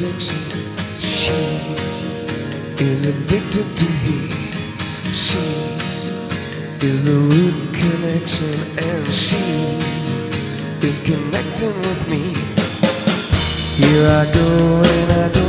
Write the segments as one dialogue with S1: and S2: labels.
S1: connection. She is addicted to me. She is the root connection, and she is connecting with me. Here I go, and I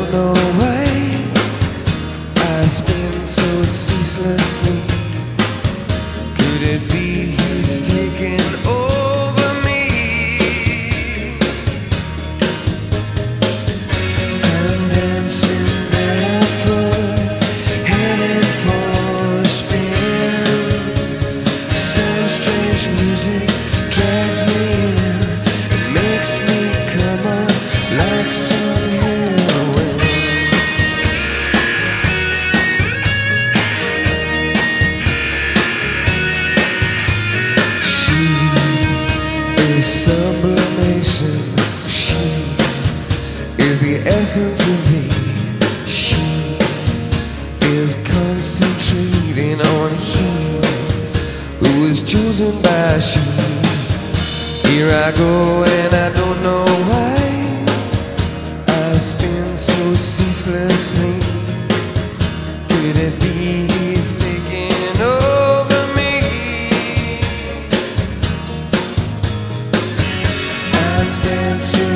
S1: sublimation. She is the essence of me. She is concentrating on him who was chosen by she. Here I go and I don't know why. I spin so ceaselessly. Could it be he's taking over me? I'm dancing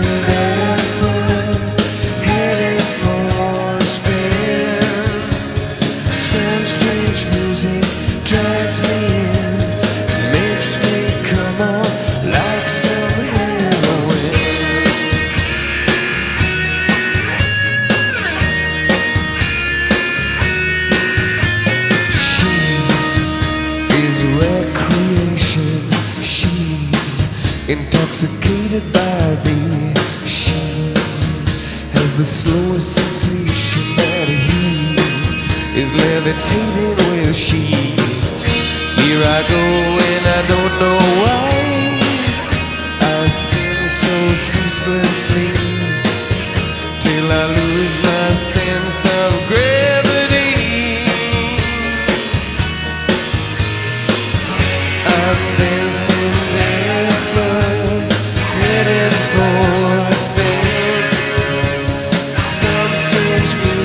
S1: Intoxicated by the she has the slowest sensation that he is levitating with she. Here I go and I don't know why I spin so ceaselessly till I lose my sense of gravity. I'm.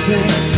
S1: music